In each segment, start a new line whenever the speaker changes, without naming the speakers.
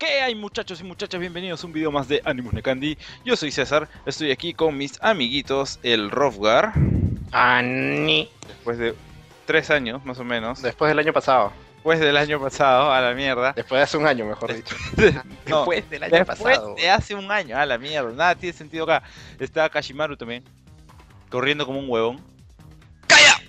¿Qué hay muchachos y muchachas? Bienvenidos a un video más de Animus Nekandi. Yo soy César, estoy aquí con mis amiguitos, el Rofgar.
Ani.
Después de tres años, más o menos.
Después del año pasado.
Después del año pasado, a la mierda.
Después de hace un año, mejor dicho.
No,
Después del año
Después
pasado.
de hace un año, a la mierda. Nada tiene sentido acá. Está Kashimaru también. Corriendo como un huevón. ¡Calla!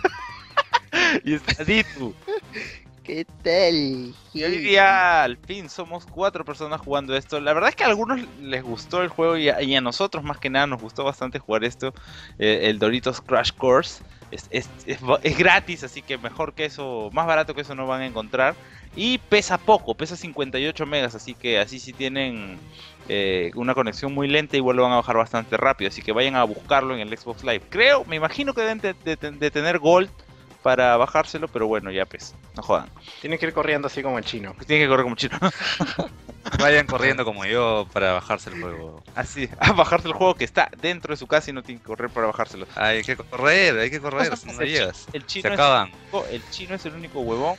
y está Ditu.
¿Qué tal?
Y hoy día al fin somos cuatro personas jugando esto. La verdad es que a algunos les gustó el juego y a, nosotros más que nada nos gustó bastante jugar esto. eh, el Doritos Crash Course. Es, gratis, así que mejor que eso, más barato que eso no van a encontrar. Y pesa poco, pesa 58 megas, así que así si tienen eh, una conexión muy lenta igual lo van a bajar bastante rápido. Así que vayan a buscarlo en el Xbox Live. Creo, me imagino que deben de, de- de tener Gold para bajárselo, pero bueno, ya pues, no jodan.
Tienen que ir corriendo así como el chino.
Tienen que correr como chino.
Vayan corriendo como yo para bajarse el juego.
Así, a bajarse el juego que está dentro de su casa y no tiene que correr para bajárselo.
Hay que correr, hay que correr, si no, no
el,
llegas.
el
Se
chino es
acaban.
el, único, el chino es el único huevón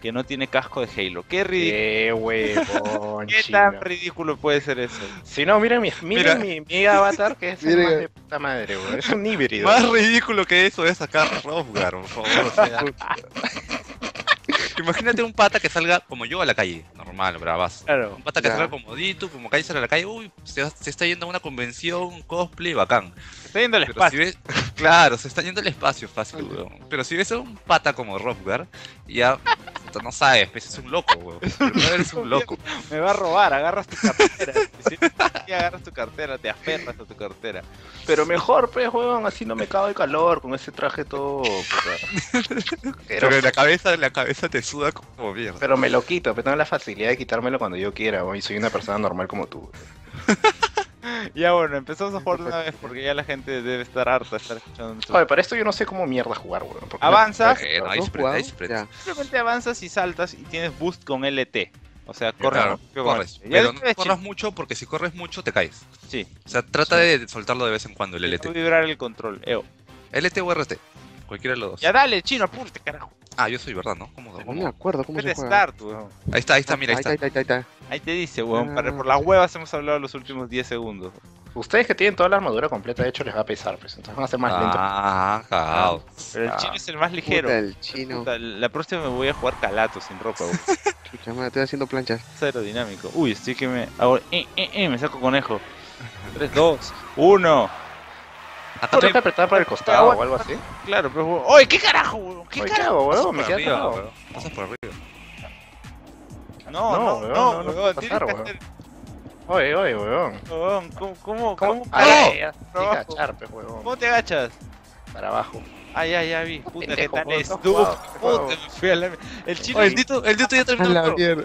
que no tiene casco de Halo. Qué ridículo.
Qué huevón,
¿Qué tan ridículo puede ser eso?
Si no, miren, mi, miren
Mira.
mi, mi avatar que es el más de puta madre, weón. Es un híbrido.
Más ridículo que eso es sacar Rofgar, por favor. o sea. Imagínate un pata que salga como yo a la calle, normal, bravas.
Claro.
Un pata que
Ya.
salga como Dito, como Kaiser a la calle, uy, se, está yendo a una convención, cosplay, bacán.
Está yendo al
Pero
espacio.
si ves, claro, se está yendo al espacio fácil, weón. Pero si ves a un pata como Rofgar, ya no sabes, pues es un loco, weón. Eres un loco.
Me va a robar, agarras tu cartera. Sí, y agarras tu cartera, te aferras a tu cartera.
Pero mejor, pues, huevón, así no me cago de calor con ese traje todo.
Pero
Pero,
en la cabeza, la cabeza te suda como mierda.
pero me lo quito, pero tengo la facilidad de quitármelo cuando yo quiera, weón, y soy una persona normal como tú.
Ya bueno, empezamos a jugar de una vez porque ya la gente debe estar harta de estar escuchando
Oye, para esto yo no sé cómo mierda jugar, weón. porque
Avanza.
no-
Eh.
Simplemente avanzas y saltas y tienes boost con LT. O sea, corres.
Claro,
con
corres. Pero no corras mucho porque si corres mucho te caes.
Sí,
O sea, trata de soltarlo de vez en cuando el LT.
Voy a vibrar el control. Eo.
LT o RT. Cualquiera de los dos.
Ya dale, chino, apúrate, carajo.
Ah, yo soy verdad, ¿no? ¿Cómo?
No me
cómo?
acuerdo cómo se juega.
start, weón.
Ahí está, ahí está, mira, ahí está.
Ahí está, ahí está, ahí está.
Ahí te dice, weón.
Ah.
Para, por las huevas hemos hablado los últimos 10 segundos.
Ustedes que tienen toda la armadura completa, de hecho, les va a pesar, pues. Entonces van a ser más lentos.
Ah, cagado.
Pero el
Ah.
chino es el más ligero.
Puta, el chino.
Puta, la próxima me voy a jugar calato sin ropa, weón.
Chucha madre, estoy haciendo planchas.
Es aerodinámico. Uy, estoy que me. Ahora, eh, eh, eh, me saco conejo. 3, 2, 1.
Acá
¿No tengo que
estoy
apretar para el costado o algo así?
Claro, pero. ¡Oye, qué carajo, weón! ¿Qué
Oye, ¿qué
carajo?
hago, weón? Me queda
arriba,
atrapado.
weón. Pasas por arriba.
No, no,
No,
no,
weón,
no,
no, no
weón,
pasar,
que
weón.
hacer.
Oye, oye, weón.
Weón, ¿cómo, cómo,
¿Cómo?
cómo,
Ay, que
Abajo.
agachar, pues, huevón.
cómo te agachas?
Para abajo.
Ah, ya, ya vi. Puta, qué
Pendejo,
tal
weón,
es.
no has
Tú,
jugado,
puta,
no
me fui a la. El chino.
El Dito, el Dito ya
A
terminó.
la mierda.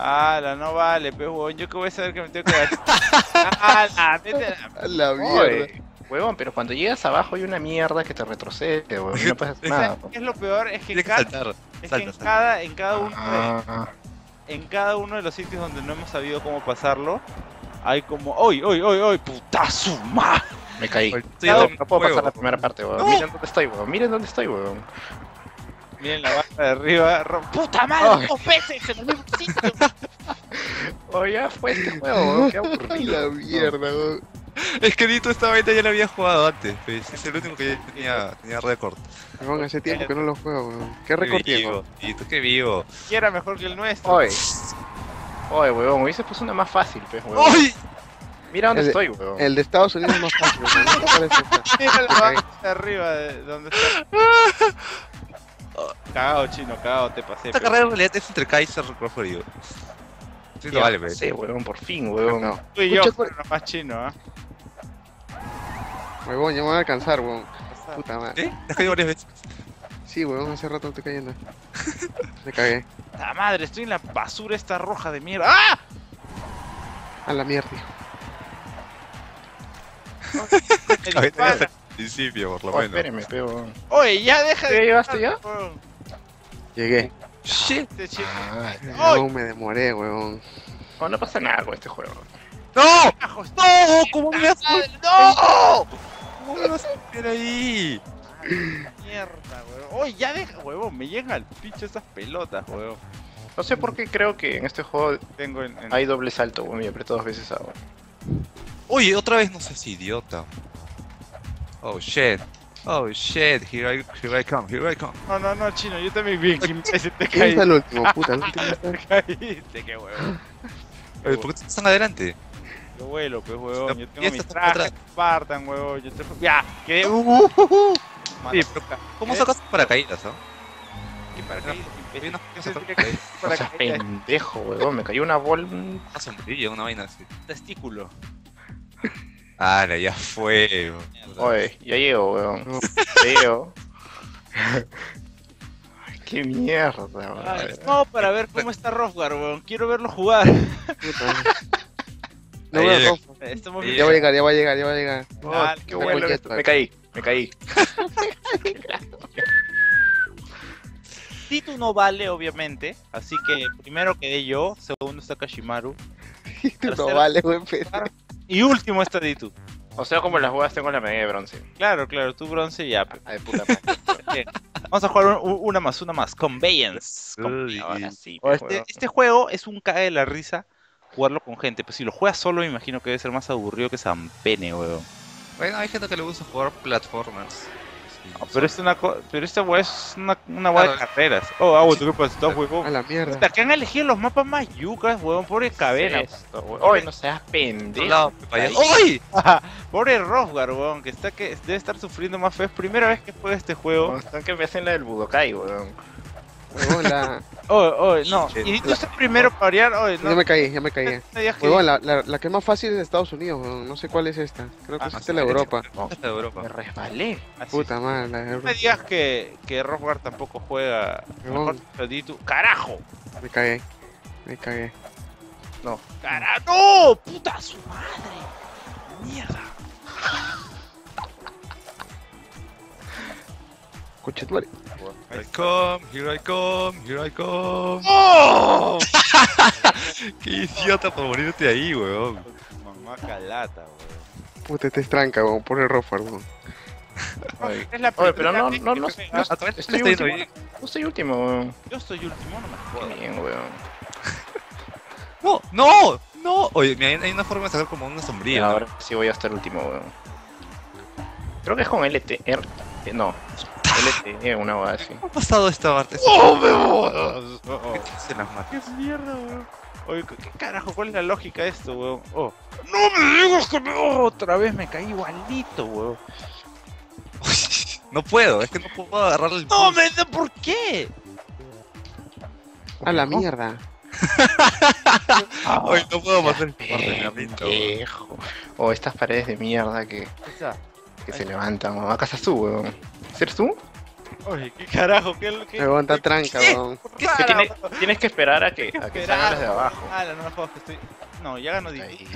Ah, no vale, pe, weón. Yo que voy a saber que me tengo que agachar. Ah, la, vete a la-
A la mierda.
Oye, huevón, pero cuando llegas abajo hay una mierda que te retrocede, huevón. No hacer nada.
¿Sabes qué es lo peor? Es que,
Tienes que
cada,
saltar.
Es que en,
salta.
cada, en, cada uno de,
Ah,
en cada uno de los sitios donde no hemos sabido cómo pasarlo, hay como. ¡Uy, uy, uy, uy! ¡Putazo! ¡Ma!
me caí.
Estoy
No, puedo pasar la primera parte.
No.
Miren dónde estoy, huevón. Miren dónde estoy, huevón.
Miren la barra de arriba. ro- ¡Puta madre! ¡Dos veces en el mismo sitio!
Oye, ya fue este juego, huevón. Qué aburrido.
la mierda, weón.
Es que Dito esta vaina ya la había jugado antes. pues, Es el único que ya tenía, tenía récord.
Weón, hace tiempo que no lo juego, weón. ¿Qué récord tengo?
Dito, qué vivo.
Y era mejor que el nuestro.
Oye. Oye, huevón, hoy se puso una más fácil, pues, huevón.
¡Ay!
Mira dónde
El-
estoy, huevón.
El de Estados Unidos es más fácil, weón. ¿Qué te parece esta?
Mira la de arriba de donde está. Cagado, chino, cagado, te pasé.
Esta carrera en realidad es entre Kaiser y Crawford y yo. Sí, no
Ya
vale, pues.
sé, huevón, por fin, huevón.
No.
Tú y yo, pero más chino, ¿ah?
Huevón, ya me voy a alcanzar, weón. Puta madre.
¿Sí? Te has caído varias veces.
Sí, weón, hace rato estoy cayendo. Me cagué.
¡La madre! Estoy en la basura esta roja de mierda. ¡Ah!
A la mierda.
Me
A ver, al principio, por lo
Oye,
menos.
huevón.
Oye, ya deja de.
¿Ya llegaste ya?
Llegué.
¡Shit!
Ah,
No, me demoré, weón.
no, no pasa nada con este juego.
¡No! ¡No! ¿Cómo me vas a
madre, ¡No!
¿Cómo me vas a meter ahí?
Mierda, weón. Oye, ya deja, huevón. Me llegan al pincho esas pelotas, huevón.
No sé por qué creo que en este juego
Tengo en, en-
hay doble salto, weón, y apreté dos veces A, weón.
Oye, otra vez no seas idiota. Oh shit. Oh shit, here I, here I come, here I come.
No, no, no, chino, yo también vi que te
¿Quién está
caíste,
el último? Puta, el último
te caíste, qué huevón.
Oye, ¿por qué están adelante?
Yo vuelo, pues, huevón. Yo tengo mi traje. Spartan, huevón. Yo te... Ya, que... Uh, uh, uh, uh.
Sí, pero ¿Cómo sacas paracaídas, ah?
¿Qué para
Mira,
qué?
Hay una
Ese
cosa
es
que-
que-
O sea, pendejo, weón. Me cayó una bola. un-
una sombrilla, una vaina así.
testículo.
Ah, ya fue. bro.
Oye, ya llego, weón.
No.
Ya llego. Qué mierda, weón.
No, para ver cómo está Rofgar, weón. Quiero verlo jugar.
No
Ahí
Ya va a llegar, ya va a llegar, ya va a llegar.
Oh,
Ah,
qué
me
bueno Me caí, me caí.
Titu no vale, obviamente. Así que primero quedé yo, segundo está Kashimaru.
Tú no vale, güey. pero-
Y último está Titu.
O sea, como las jugadas tengo la medalla de bronce.
Claro, claro, tú bronce y ya. pues.
Ay, puta madre.
Vamos a jugar un- una más, una más. Conveyance.
Uy,
Ahora sí,
O
pues,
este, este juego es un cae de la risa jugarlo con gente. Pues si lo juegas solo, me imagino que debe ser más aburrido que Zampene, weón.
Bueno, hay gente que le gusta jugar platformers.
No, pero esta una co- pero esta weá es una, una weá de carreras. Oh, ah, ¿tú qué pasa? ¿Estás
A
huevón?
la mierda.
Puta, que han elegido los mapas más yucas, weón. Pobre
weón. Oye, no seas pendejo.
¡Uy!
Pobre Rosgar, weón. Que está que debe estar sufriendo más feo. Es primera vez que juega este juego.
Están que me hacen la del Budokai, weón.
Huevón, la...
Oh, oh, no. Y tú estás primero para variar. Oh, no,
Ya me caí, ya me caí.
no
Huevón, la, la, la que es más fácil es de Estados Unidos. No sé cuál es esta. Creo que
Ah,
es esta de la Europa.
Esta es de Europa.
Me resbalé.
Así.
Puta madre, la de
No me digas que, que Rosgar tampoco juega. Mejor Titu. ¡Carajo!
Me cagué. Me cagué.
¡Carajo! ¡No! ¡Puta su madre! ¡Mierda!
Coche tu madre.
Here I come, here I come, here I come.
¡Oh!
Qué idiota por morirte ahí, weón.
Mamá calata, weón.
Puta, te estranca, huevón. Por el.
Oye,
Es la
Oye, pero no,
primera
no, no, no, estoy último. No soy último, weón.
Yo soy último, no me jodas.
bien, weón.
No, no, no. Oye, mira, hay una forma de sacar como una sombrilla. ¿no?
ahora sí voy a estar último, weón. Creo que es con LT. R- eh, no, LT, una hueá así.
¿Cómo ha pasado esta parte?
¡Oh, me jodas! Oh,
¿Qué se las mata?
¡Qué mierda, weón! Oye, ¿qué qué carajo? ¿Cuál es la lógica de esto, weón? Oh. ¡No me digas que me... oh, otra vez me caí igualito, weón!
No puedo, es que no puedo agarrarle el
¡No me... ¿Por qué?
A la mierda.
Ay, no puedo pasar
pendejo. O estas paredes de mierda que, que se levantan, weón. Acá estás tú, weón. ¿Eres tú?
Oye, ¿qué carajo? ¿Qué, qué...
Huevón, está tranca.
¿Qué
Que tiene- tienes que esperar a que, a que salgan las de abajo.
Ah, no me jodas que estoy... No, ya ganó Dito.
Ahí,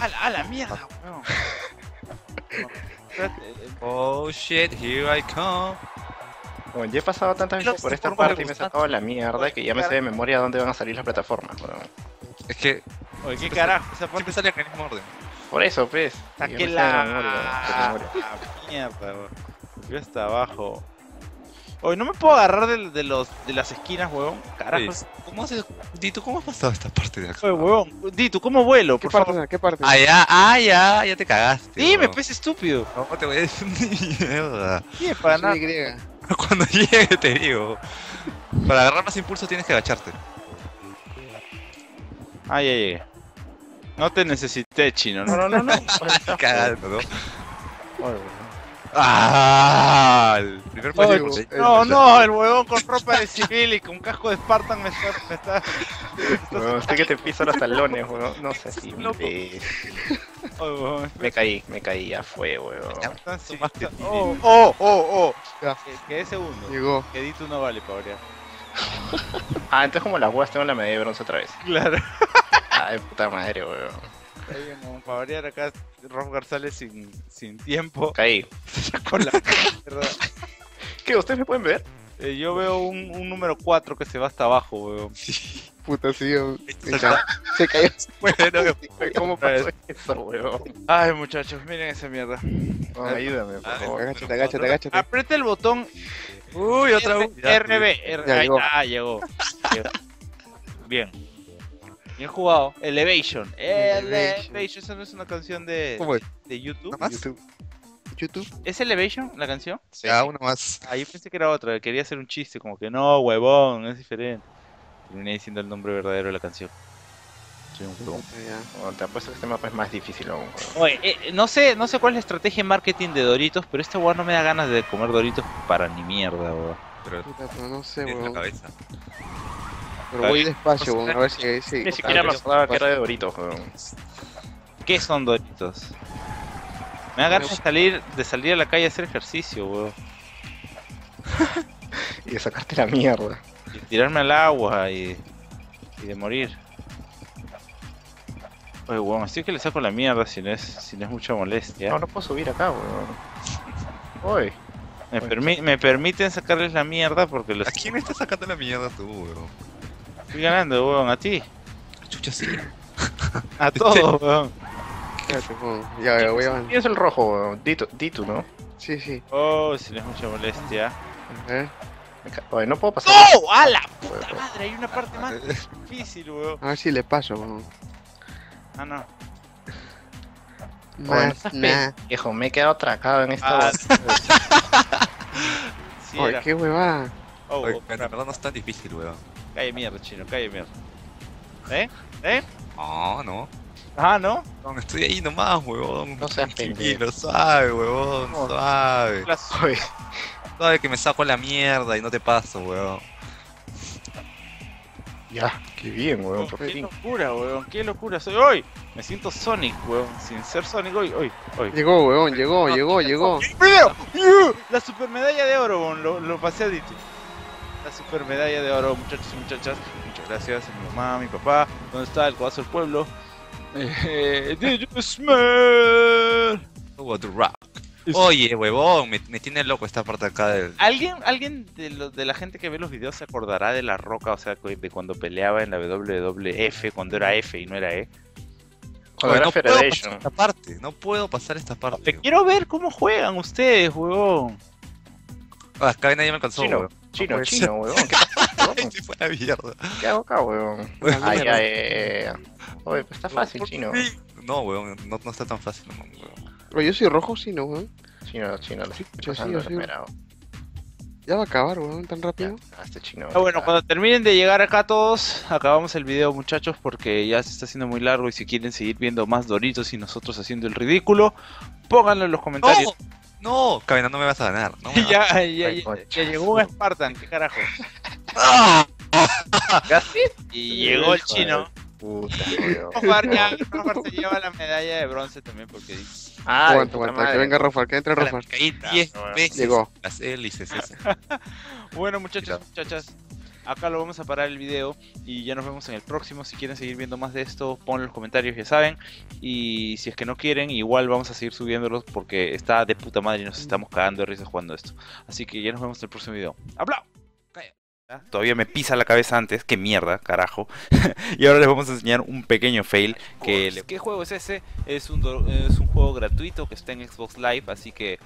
¡A la, a la mierda, weón! Espérate, eh,
Oh shit, here I come.
Bueno, ya he pasado tantas veces por esta parte y me he sacado la mierda que ya me sé de memoria dónde van a salir las plataformas, weón.
Es que
Oye, ¿qué carajo? Esa parte
siempre sale en el mismo orden.
Por eso, pues.
Saqué
Ya me sé de
la...
memoria, de memoria.
la mierda, weón. Yo hasta abajo. Oye, no me puedo agarrar de, de los, de las esquinas, weón. Carajo.
¿Cómo haces? Dito, ¿cómo has pasado esta parte de acá?
Oye, weón. Dito, ¿cómo vuelo?
¿Qué
Por
parte?
favor.
¿Qué parte?
Ah, ya, ah, ya, ya te cagaste.
Dime,
weón.
pez estúpido.
No te voy a decir ni mierda.
¿Qué? Para
Es
nada.
una Y.
Cuando llegue te digo. Para agarrar más impulso tienes que agacharte.
Ah, ya llegué. No te necesité, chino,
No,
¿no?
no, no, no.
Cagando, ¿no?
Oye.
¡Ah! El primer
Oye,
No, no, el huevón con ropa de civil y con casco de Spartan me está... Me está...
Weón, sé que te piso los talones, weón. No sé si me...
Huevón,
me caí, me caí, ya fue,
ti.
Oh, oh, oh, oh.
Ya.
Quedé segundo.
Llegó.
Que Dito no vale para.
Ah, entonces como las huevas tengo la medalla de bronce otra vez.
Claro.
Ay, puta madre, weón.
Está bien, como para variar acá, Rosgar sale sin, sin tiempo.
Caí.
con la mierda.
¿Qué? ¿Ustedes me pueden ver?
Eh, yo veo un, un número 4 que se va hasta abajo, weón.
Puta, sí, weón.
Se
Se ca- Se cayó.
Bueno,
¿Cómo pasó eso, weón?
Ay, muchachos, miren esa mierda.
Weón, ayúdame, por
Ah,
favor.
Agáchate, agáchate, agáchate.
Aprieta el botón
Uy, otra vez.
RB. R-
Ya
ahí está, llegó. Llegó. Bien. Bien jugado. Elevation.
Elevation.
Elevation. Esa no es una canción de,
¿Cómo es?
de YouTube.
¿Nada más?
YouTube. YouTube.
¿Es Elevation la canción?
Sí, sí.
uno más.
Ah, yo pensé que era otra. Quería hacer un chiste, como que no, huevón, es diferente. Terminé diciendo el nombre verdadero de la canción. Soy un huevón.
Bueno, te apuesto que este mapa es más difícil aún.
Oye, eh, no sé, no sé cuál es la estrategia de marketing de Doritos, pero este weón no me da ganas de comer Doritos para ni mierda, weón.
Pero
Puta, pero no sé,
en la
weón. Pero voy despacio, weón. A ver si. si
Ni siquiera me acordaba que era de Doritos, weón.
¿Qué son Doritos? Me da ganas de salir, de salir a la calle a hacer ejercicio, weón.
Y de sacarte la mierda.
Y tirarme al agua y, y de morir. Oye, weón, estoy que le saco la mierda si no es, si no es mucha molestia.
No, no puedo subir acá, weón. Uy,
Me, permi- me permiten sacarles la mierda porque los
¿A quién me estás sacando la mierda tú, weón?
Estoy ganando, weón, a ti.
Chucha, sí.
A todos, weón.
Espérate, weón. Ya, ya, voy a avanzar.
¿quién es el rojo, weón? Ditu, Ditu, ¿no?
Sí, sí.
Oh, si no es mucha molestia.
Ca- Oye, no puedo pasar.
¡No! ¡A la puta
Weón.
madre! Hay una parte más difícil, weón.
A ver si le paso, weón.
Ah, no.
Bueno,
Más
estás
nada.
Viejo, me he quedado atracado en esta.
Ah,
weón.
Sí,
Oye,
era.
qué huevada.
Oh,
Oye,
oh,
en verdad no es tan difícil, weón.
Calle mierda, chino, calle mierda. ¿Eh? ¿Eh?
No, no.
Ah, ¿no?
No, estoy ahí nomás, weón.
No seas
Tranquilo, suave, weón.
No.
Suave.
Oye,
Suave que me saco la mierda y no te paso, weón.
ya, qué bien, weón, por
Qué
fin.
locura, weón, qué locura soy hoy. Me siento Sonic, weón, sin ser Sonic hoy, hoy, hoy.
Llegó, weón. Llegó, llegó, llegó.
¡Video! ¡Uh! La super medalla de oro, weón, lo, lo pasé a Dito. La super medalla de oro, muchachos y muchachas. Muchas gracias a mi mamá, a mi papá. ¿Dónde está el codazo del pueblo? Eh, did you smell?
What the rock. Oye, huevón, me, me tiene loco esta parte acá del.
¿Alguien, alguien de, lo- de la gente que ve los videos se acordará de la roca, o sea, de cuando peleaba en la WWF, cuando era F y no era E?
Cuando era
no puedo
Federation.
pasar esta parte, no puedo pasar esta parte.
Te quiero ver cómo juegan ustedes, huevón.
Ah, acá nadie me alcanzó,
Chino,
weón.
Chino,
puede
chino, weón. ¿Qué pasa,
Ay,
weón?
se fue a la mierda.
¿Qué hago acá, weón? Ay, ay, ay, ay. Oye, pues está fácil, chino.
No, weón, no, no está tan fácil, no, weón.
Oye, yo soy rojo, sí, ¿no, weón?
Chino, chino, lo estoy
sí, sí. Ya va a acabar, weón, tan rápido.
Ah, este chino.
Ah, bueno, cuando terminen de llegar acá todos, acabamos el video, muchachos, porque ya se está haciendo muy largo y si quieren seguir viendo más Doritos y nosotros haciendo el ridículo, pónganlo en los comentarios.
No, no, Cabina, no me vas a ganar. No me vas a-
ya, ya, ya, ya llegó un Spartan, qué carajo.
¿Gassi?
Y llegó el chino.
Puta.
Rofar ya, Rofar se lleva la medalla de bronce también porque dice.
Ah,
aguanta, aguanta. Que venga Rafael, que entre
caí 10
bueno.
veces.
Llegó.
Las hélices esas.
Bueno, muchachos, muchachas, acá lo vamos a parar el video y ya nos vemos en el próximo. Si quieren seguir viendo más de esto, ponlo en los comentarios, ya saben. Y si es que no quieren, igual vamos a seguir subiéndolos porque está de puta madre y nos estamos cagando de risa jugando esto. Así que ya nos vemos en el próximo video. ¡Habla! Todavía me pisa la cabeza antes, qué mierda, carajo. y ahora les vamos a enseñar un pequeño fail. Que le- ¿Qué juego es ese? Es un, do- es un juego gratuito que está en Xbox Live, así que